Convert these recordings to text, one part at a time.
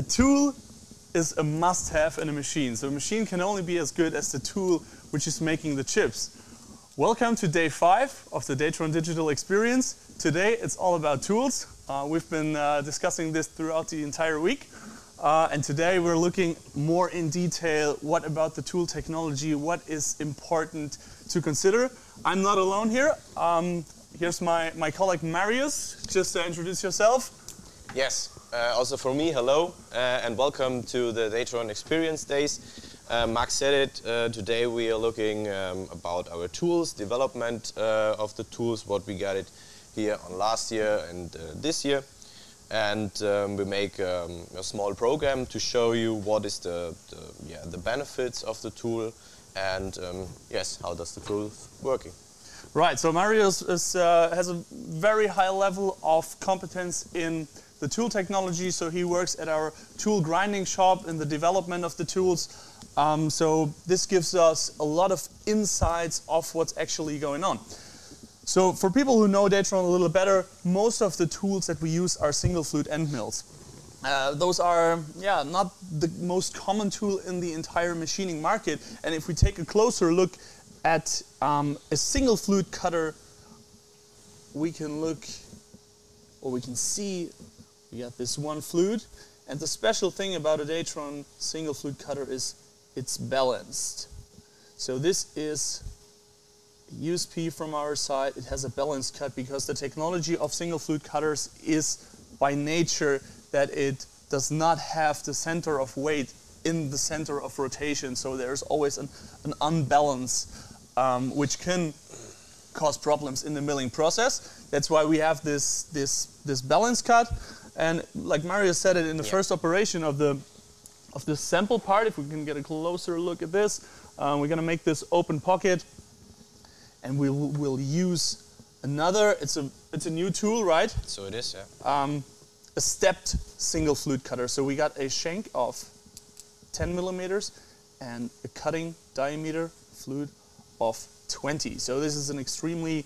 a tool is a must-have in a machine. So a machine can only be as good as the tool which is making the chips. Welcome to day five of the Datron Digital Experience. Today it's all about tools. Uh, we've been uh, discussing this throughout the entire week. Uh, and today we're looking more in detail what about the tool technology, what is important to consider. I'm not alone here. Um, here's my, my colleague Marius. Just to introduce yourself. Yes, uh, also for me, hello uh, and welcome to the Datron Experience Days. Uh, Mark said it, uh, today we are looking um, about our tools, development uh, of the tools, what we got it here on last year and uh, this year. And um, we make um, a small program to show you what is the, the yeah, the benefits of the tool and um, yes, how does the tool working. Right, so Marius is, has a very high level of competence in the tool technology, so he works at our tool grinding shop in the development of the tools. Um, so this gives us a lot of insights of what's actually going on. So for people who know Datron a little better, most of the tools that we use are single flute end mills. Uh, those are, yeah, not the most common tool in the entire machining market. And if we take a closer look at um, a single flute cutter, we can look, or we can see, we got this one flute. And the special thing about a Datron single flute cutter is it's balanced. So this is USP from our side. It has a balanced cut because the technology of single flute cutters is by nature that it does not have the center of weight in the center of rotation. So there's always an, an unbalance um, which can cause problems in the milling process. That's why we have this, this, this balance cut. And like Marius said it in the yeah. first operation of the of the sample part, if we can get a closer look at this, um, we're going to make this open pocket and we'll, we'll use another, it's a, it's a new tool, right? So it is, yeah. Um, a stepped single flute cutter. So we got a shank of 10 millimeters and a cutting diameter flute of 20. So this is an extremely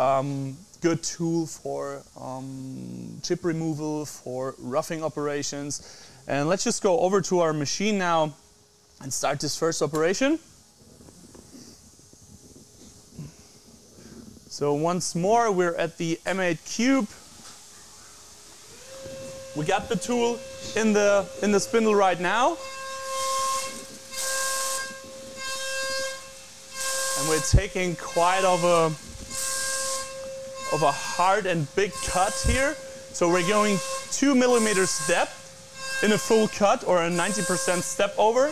um, good tool for um, chip removal, for roughing operations. And let's just go over to our machine now and start this first operation. So once more, we're at the M8 Cube. We got the tool in the, in the spindle right now. And we're taking quite of a, of a hard and big cut here. So we're going two millimeters depth in a full cut or a 90% step over.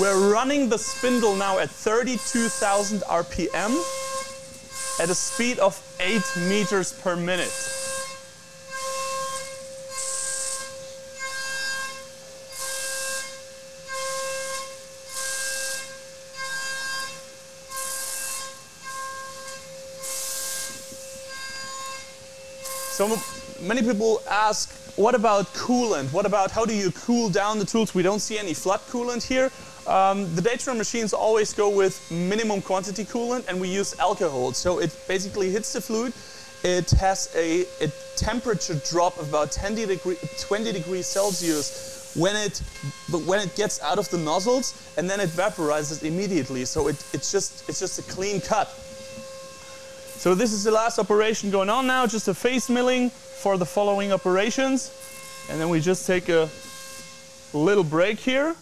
We're running the spindle now at 32,000 RPM at a speed of 8 meters per minute. So many people ask, what about coolant? What about how do you cool down the tools? We don't see any flood coolant here. Um, the Datron machines always go with minimum quantity coolant and we use alcohol. So it basically hits the fluid. It has a, a temperature drop of about 10 degree, 20 degrees Celsius when it, when it gets out of the nozzles and then it vaporizes immediately. So it, it's, just, it's just a clean cut. So this is the last operation going on now, just a face milling for the following operations. And then we just take a little break here.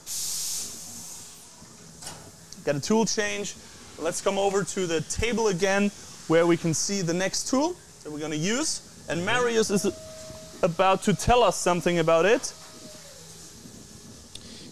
Got a tool change. Let's come over to the table again where we can see the next tool that we're going to use. And Marius is about to tell us something about it.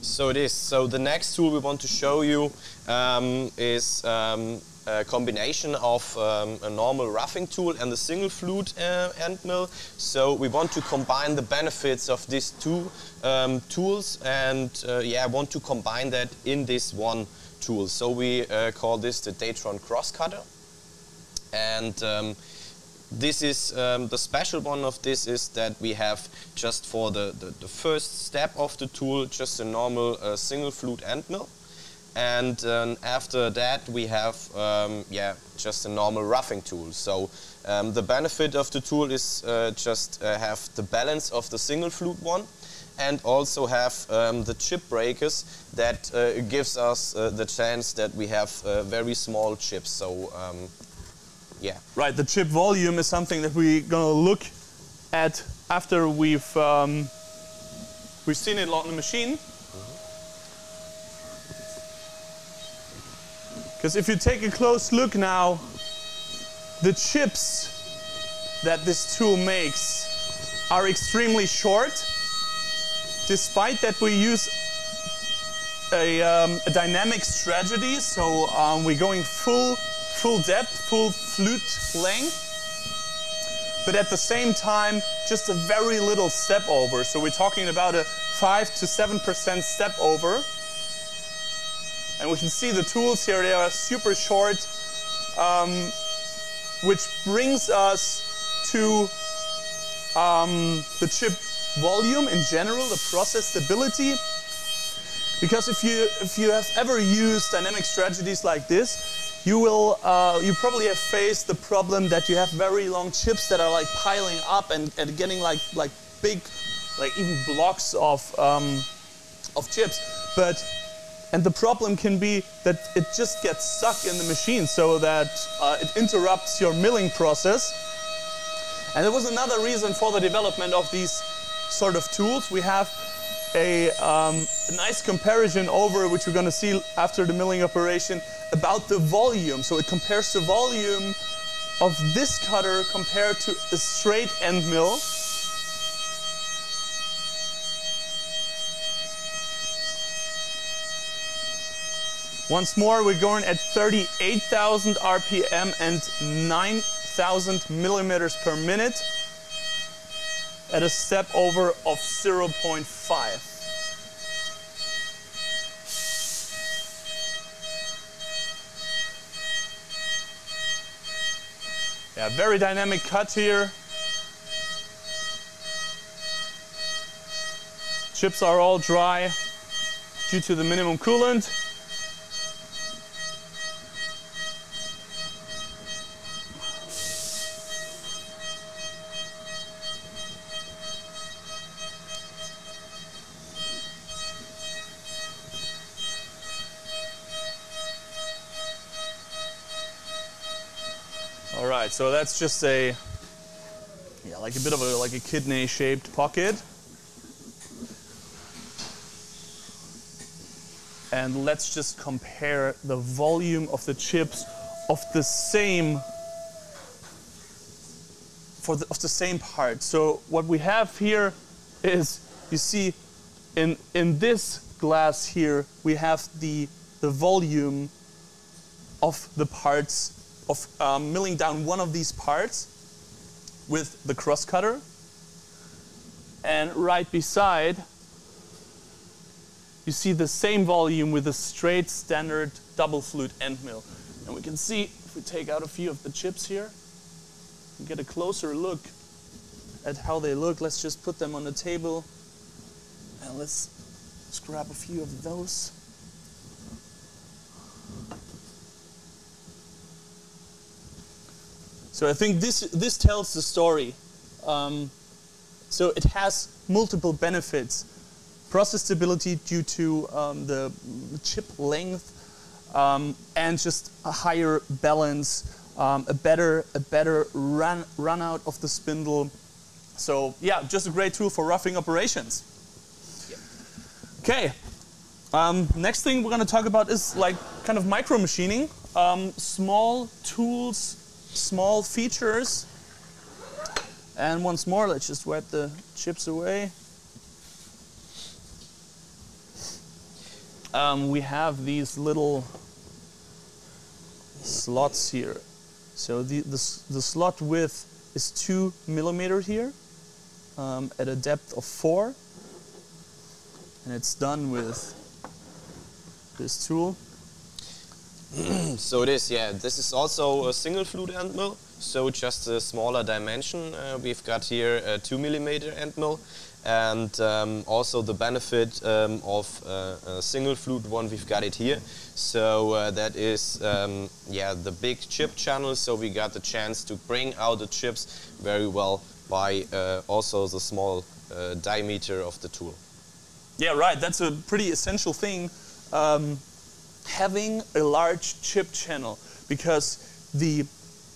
So it is. So the next tool we want to show you um, is um, a combination of um, a normal roughing tool and the single flute uh, end mill. So we want to combine the benefits of these two um, tools and uh, yeah, I want to combine that in this one tool. So we uh, call this the Datron Cross Cutter. And um, this is um, the special one of this is that we have just for the, the, the first step of the tool just a normal uh, single flute end mill and um, after that we have um, yeah just a normal roughing tool so um, the benefit of the tool is uh, just uh, have the balance of the single flute one and also have um, the chip breakers that uh, gives us uh, the chance that we have uh, very small chips. So um, yeah. Right, the chip volume is something that we're gonna look at after we've um, we've seen it a lot on the machine. Because if you take a close look now, the chips that this tool makes are extremely short, despite that we use a, um, a dynamic strategy. So um, we're going full, full depth, full flute length, but at the same time, just a very little step over. So we're talking about a five to seven percent step over. And we can see the tools here, they are super short, um, which brings us to um, the chip volume in general, the process stability. Because if you, if you have ever used dynamic strategies like this, you will uh, you probably have faced the problem that you have very long chips that are like piling up and, and getting like like big like even blocks of um, of chips but and the problem can be that it just gets stuck in the machine so that uh, it interrupts your milling process. And there was another reason for the development of these sort of tools. We have a, um, a nice comparison over, which we're going to see after the milling operation, about the volume. So it compares the volume of this cutter compared to a straight end mill. Once more, we're going at 38,000 RPM and 9,000 millimeters per minute at a step over of 0.5. Yeah, very dynamic cut here. Chips are all dry due to the minimum coolant. Right, so that's just a, yeah, like a bit of a, like a kidney-shaped pocket. And let's just compare the volume of the chips of the same, for the, of the same part. So what we have here is, you see, in, in this glass here, we have the, the volume of the parts of um, milling down one of these parts with the cross cutter. And right beside, you see the same volume with a straight standard double flute end mill. And we can see, if we take out a few of the chips here, and get a closer look at how they look. Let's just put them on the table. And let's, grab a few of those. So I think this, this tells the story. Um, so it has multiple benefits. Process stability due to um, the chip length um, and just a higher balance, um, a better, a better run, run out of the spindle. So yeah, just a great tool for roughing operations. Okay, um, next thing we're going to talk about is like kind of micro machining, um, small tools, small features. And once more, let's just wipe the chips away. Um, we have these little slots here. So the, the, the slot width is two millimeters here um, at a depth of four. And it's done with this tool. So it is, yeah. This is also a single flute end mill, so just a smaller dimension. Uh, we've got here a two millimeter end mill, and um, also the benefit um, of uh, a single flute one, we've got it here. So uh, that is, um, yeah, the big chip channel. So we got the chance to bring out the chips very well by uh, also the small uh, diameter of the tool. Yeah, right. That's a pretty essential thing. Um, having a large chip channel because the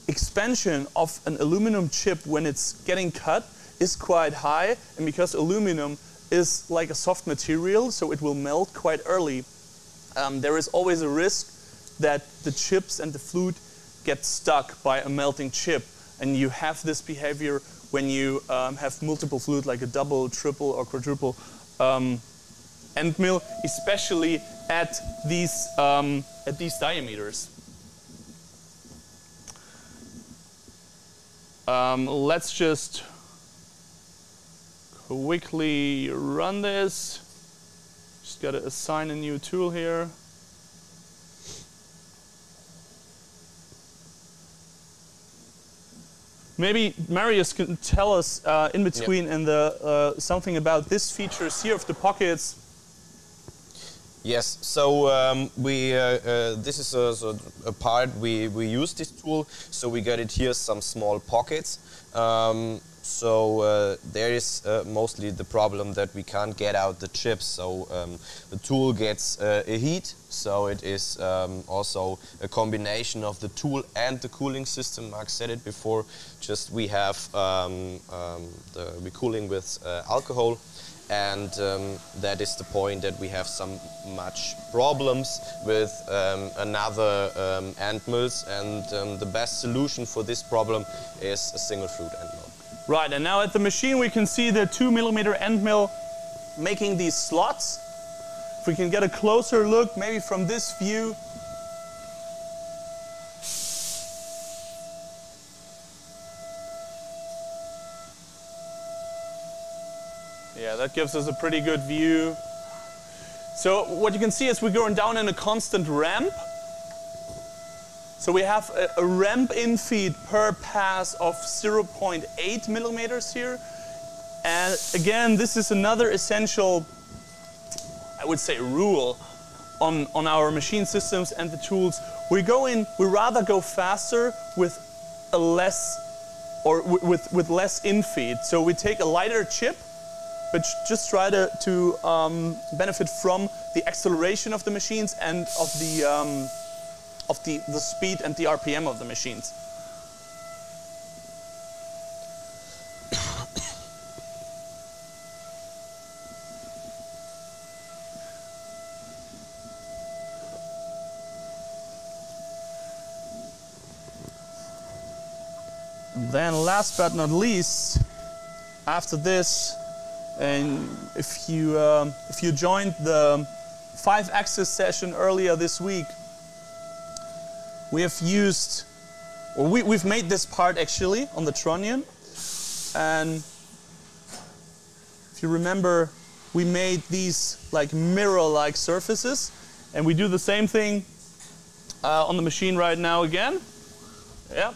expansion of an aluminum chip when it's getting cut is quite high, and because aluminum is like a soft material, so it will melt quite early, um, there is always a risk that the chips and the flute get stuck by a melting chip. And you have this behavior when you um, have multiple flute, like a double, triple, or quadruple um, end mill, especially at these, um, at these diameters. Um, let's just quickly run this. Just got to assign a new tool here. Maybe Marius can tell us uh, in between yep. and the uh, something about this features here of the pockets. Yes, so um, we uh, uh this is a, a, part we we use this tool, so we got it here some small pockets. Um, so uh, there is uh, mostly the problem that we can't get out the chips. So um, the tool gets uh, a heat. So it is um, also a combination of the tool and the cooling system. Mark said it before. Just we have um, um the recooling with uh, alcohol. And um, that is the point that we have some much problems with um, another end mills. And the best solution for this problem is a single flute end mill. Right, and now at the machine we can see the two millimeter end mill making these slots. If we can get a closer look, maybe from this view. That gives us a pretty good view. So what you can see is we're going down in a constant ramp. So we have a, a ramp in feed per pass of 0.8 millimeters here. And again, this is another essential, I would say, rule on, on our machine systems and the tools. We go in, we rather go faster with a less or with, with less infeed. So we take a lighter chip, but just try to, to um, benefit from the acceleration of the machines and of the um, of the, the speed and the RPM of the machines. then last but not least, after this, and if you um, if you joined the five axis session earlier this week, we have used, or we, we've made this part actually on the Tronian. And if you remember, we made these like mirror-like surfaces. And we do the same thing uh, on the machine right now again. Yeah,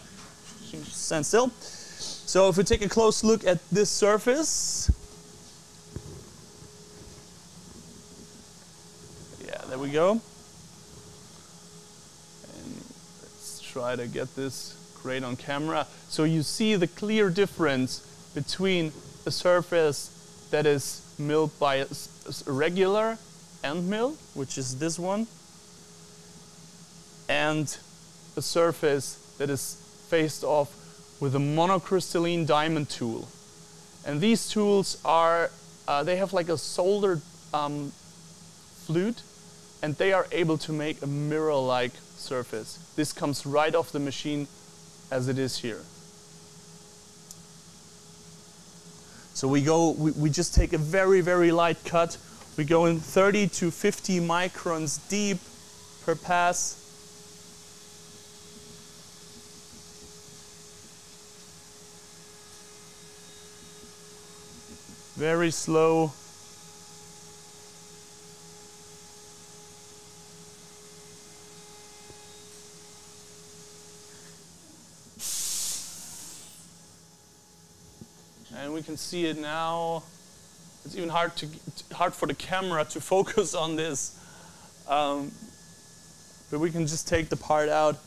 stand still. So if we take a close look at this surface, yeah, there let's try to get this great on camera. So you see the clear difference between a surface that is milled by a regular end mill, which is this one, and a surface that is faced off with a monocrystalline diamond tool. And these tools are, uh, they have like a soldered um, flute, and they are able to make a mirror-like surface. This comes right off the machine as it is here. So we go, we, we just take a very, very light cut. We go in 30 to 50 microns deep per pass. Very slow. And we can see it now. It's even hard to hard for the camera to focus on this, um, but we can just take the part out.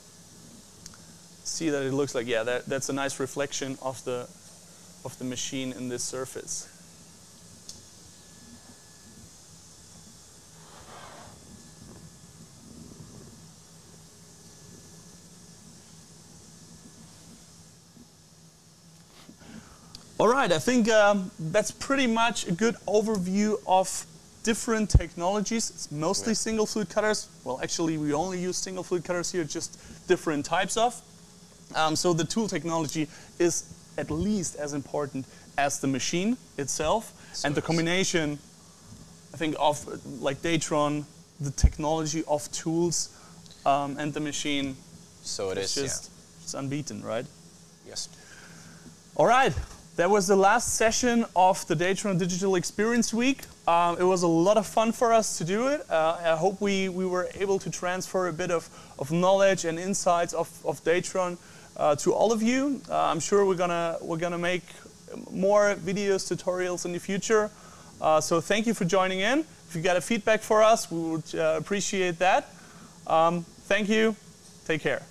See that it looks like yeah, that, that's a nice reflection of the of the machine in this surface. Right, I think um, that's pretty much a good overview of different technologies. It's mostly Yeah. single flute cutters. Well, actually, we only use single flute cutters here, just different types of. Um, so the tool technology is at least as important as the machine itself, So and the combination, I think, of like Datron, the technology of tools, um, and the machine. So it it's is, just it's unbeaten, right? Yes. All right, that was the last session of the Datron Digital Experience Week. Um, it was a lot of fun for us to do it. Uh, I hope we, we were able to transfer a bit of, of knowledge and insights of, of Datron uh, to all of you. Uh, I'm sure we're gonna, we're gonna make more videos, tutorials in the future. Uh, so thank you for joining in. If you got a feedback for us, we would uh, appreciate that. Um, thank you. Take care.